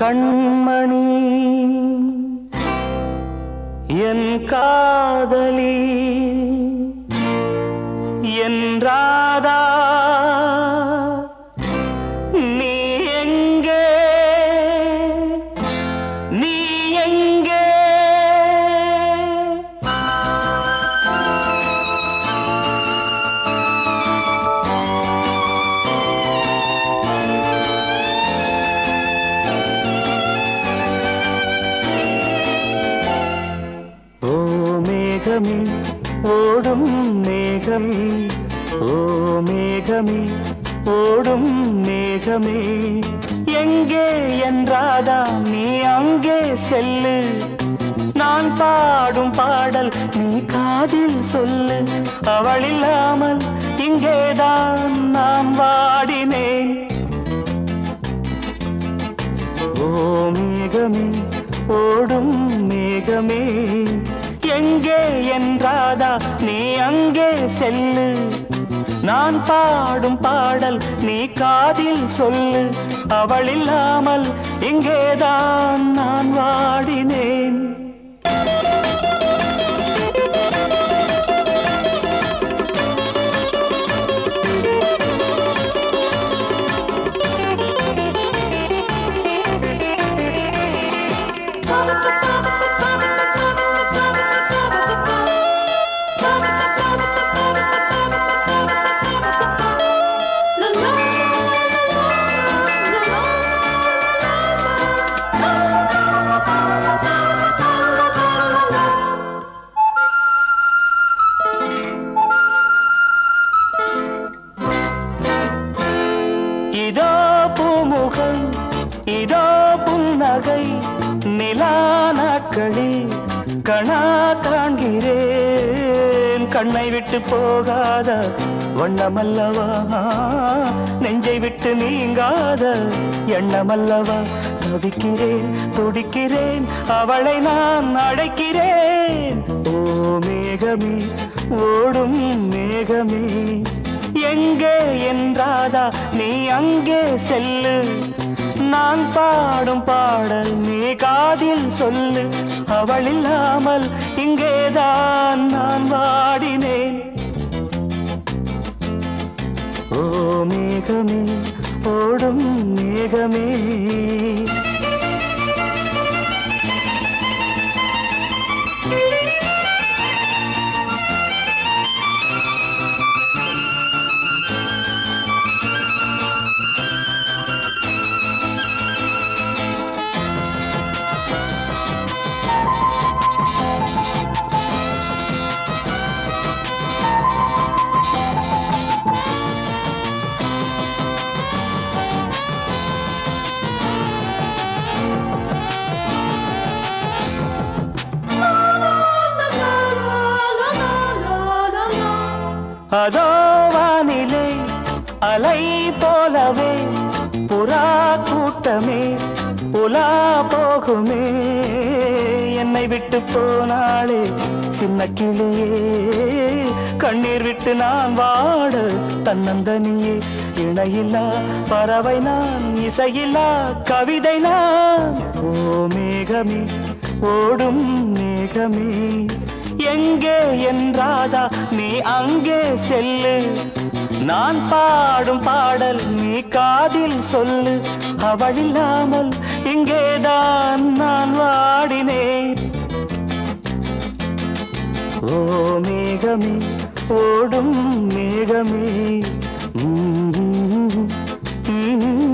கண்மணி என் காதலி என்றாதா மேகமே ஓடும் மேகமே. ஓ மேகமே ஓடும் மேகமே. எங்கே என்றாதா நீ அங்கே செல்லு. நான் பாடும் பாடல் நீ காதில் சொல்லு. அவள் இல்லாமல் இங்கேதான் நான் வாடினேன். ஓ மேகமே ஓடும் மேகமே. எங்கே என்றாதா நீ அங்கே செல்லு. நான் பாடும் பாடல் நீ காதில் சொல்லு. அவள் இல்லாமல் இங்கேதான் நான் வாடினேன். இதோ பூமுகம் இதோ புன்னகை நிலா நாட்களில் கணா காண்கிறேன் கண்ணை விட்டு போகாத வண்ணமல்லவா நெஞ்சை விட்டு நீங்காத எண்ணமல்லவா. தவிக்கிறேன் துடிக்கிறேன் அவளை நான் அடைக்கிறேன். ஓ மேகமே ஓடும் மேகமே எங்கே என்றாதா நீ அங்கே செல்லு. நான் பாடும் பாடல் நீ காதில் சொல்லு. அவள் இல்லாமல் இங்கேதான் நான் வாடினேன். ஓ மேகமே ஓடும் மேகமே. அதோ வானிலே அலை போலவே புறா கூட்டமே புலா போகுமே. என்னை விட்டு போனாளே சின்ன கிளியே. கண்ணீர் விட்டு நான் வாட தன்னந்தனியே. இணையில்லா பறவை நான் இசையில்லா கவிதை நான். ஓ மேகமே ஓடும் மேகமே. எங்கே என்றாதா நீ அங்கே செல்லு. நான் பாடும் பாடல் நீ காதில் சொல்லு. அவளில்லாமல் இங்கேதான் நான் வாடினேன். ஓ மேகமே ஓடும் மேகமே. Mm-hmm.